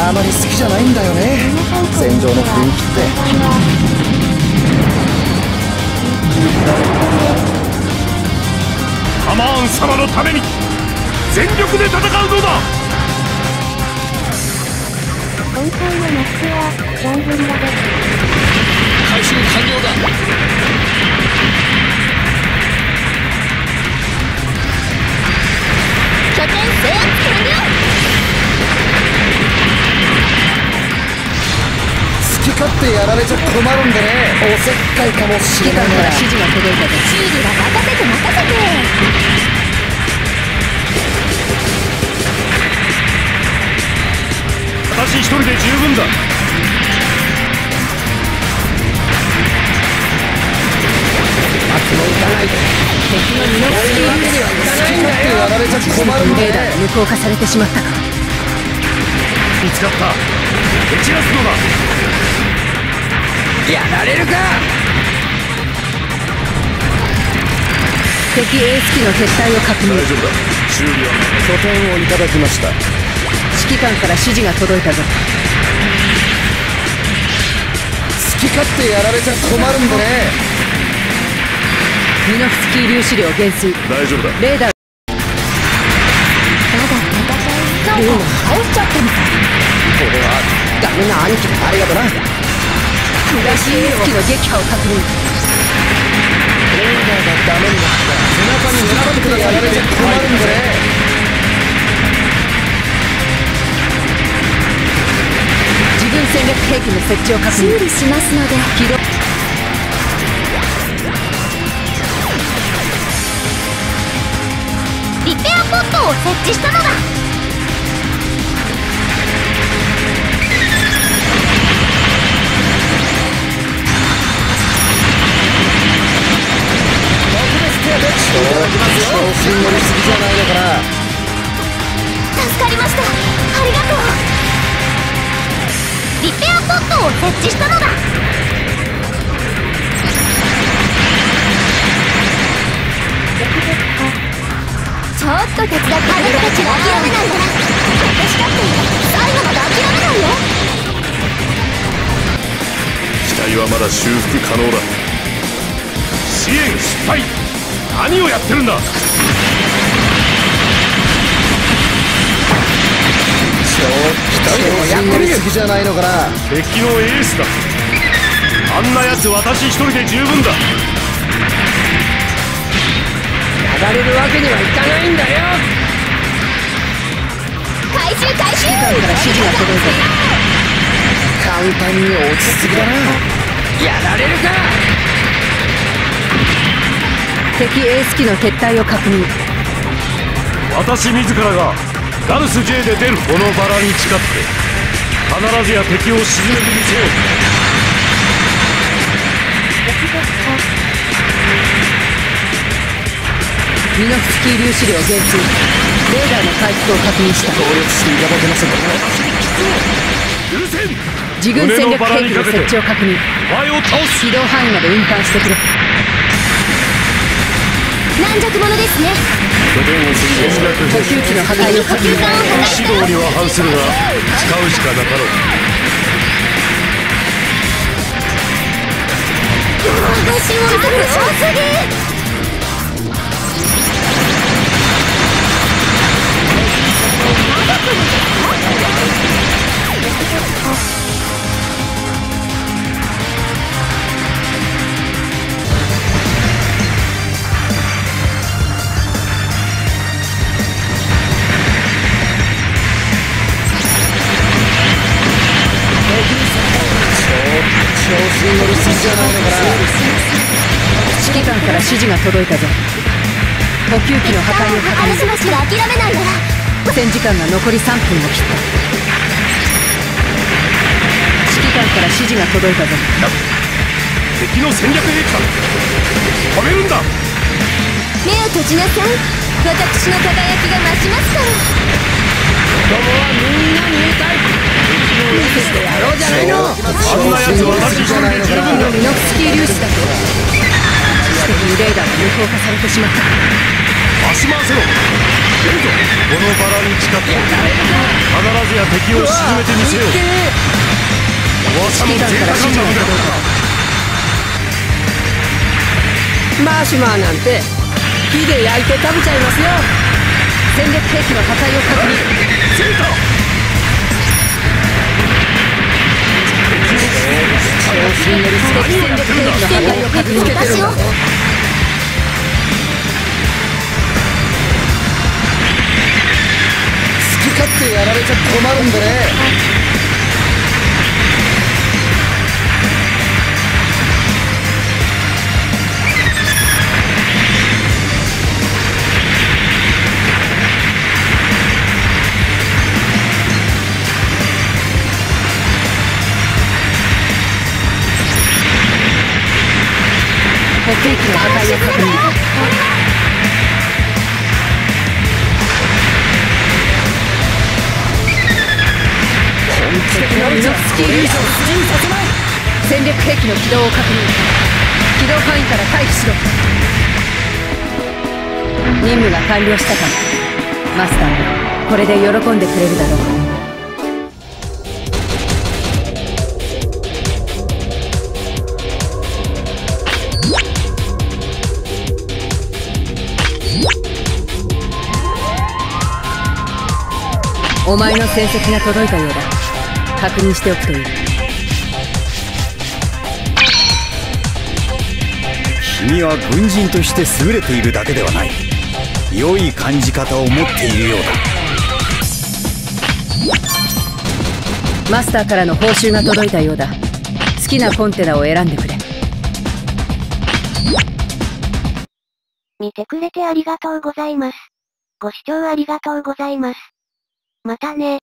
あまり好きじゃないんだよね。戦場の雰囲気って。ハマーン様のために全力で戦うのだ。今回のマッチはジャングリラです回収完了だ好き勝手やられちゃ困るんでね。おせっかいかもしれない。な指示が届いたぞ修理は任せて。任せて。私一人で十分だ。敵のミノフスキー流にはいかないんだよやられちゃ困るんで。レーダーが無効化されてしまったか。見つかった。撃ち出すのだやられるか！敵エース機の撤退を確認。大丈夫だ。修理は拠点をいただきました。指揮官から指示が届いたぞ。好き勝手やられちゃ困るんでね。ミノフスキー粒子量減衰大丈夫だ。レーダー。まだ戦いそうか。倒しちゃったみたい俺はダメな兄貴だありがとなース機の撃破を確認。レーダーがダメになった背中に狙ってやられちゃ困るんでね。自分戦略兵器の設置を確認。修理しますので起動。リペアポットを設置したのだたありがとう。リペアポットを設置したのだちょっと手伝ってあなたたちは諦めないから。私だって最後まで諦めないよ機体はまだ修復可能だ支援失敗何をやってるんだ調子に乗りすぎじゃないのかな敵のエースだ。あんなやつ私一人で十分だ。やられるわけにはいかないんだよ。回収回収から指示が届いたぞ簡単に落ちすぎだなやられるか敵エース機の撤退を確認。私自らがガルス J で出るこのバラに誓って必ずや敵を沈めてみせよミノフスキー粒子量減衰。レーダーの回復を確認した。協力していただけませんか自軍戦略兵器の設置を確認。お前を倒す。起動範囲まで運搬してくれ軟弱者ですね。拠点を戦略補給機の破壊を確認補給管を破壊指導には反するが使うしかなかろう私も多すぎに乗りすぎじゃないのかな指揮官から指示が届いたぞ補給機の破壊を確認ありすましが諦めないなら戦時間が残り3分を切った指揮官から指示が届いたぞ敵の戦略兵器だ止めるんだ目を閉じなさい私の輝きが増しますから子供はみんなに言いたい見せてやろう。じゃないのあんなやつ私一人で十分だミノフスキー粒子だと敵にレーダーが無効化されてしまった足回せろ。出るぞこのバラに誓って必ずや敵を沈めてみせよう噂の指揮官ゼータから指示がガンダムだ届いマシュマーなんて火で焼いて食べちゃいますよ。戦略兵器の破壊を確認。ゼータ敵戦略兵器の破壊を確認私を好き勝手やられちゃ困るんでね。機の破壊を確認敵のミノフスキールーション戦略兵器の起動を確認起動範囲から退避しろ任務が完了したかマスターこれで喜んでくれるだろうお前の戦績が届いたようだ。確認しておくといい。君は軍人として優れているだけではない。良い感じ方を持っているようだ。マスターからの報酬が届いたようだ。好きなコンテナを選んでくれ。見てくれてありがとうございます。ご視聴ありがとうございます。またね。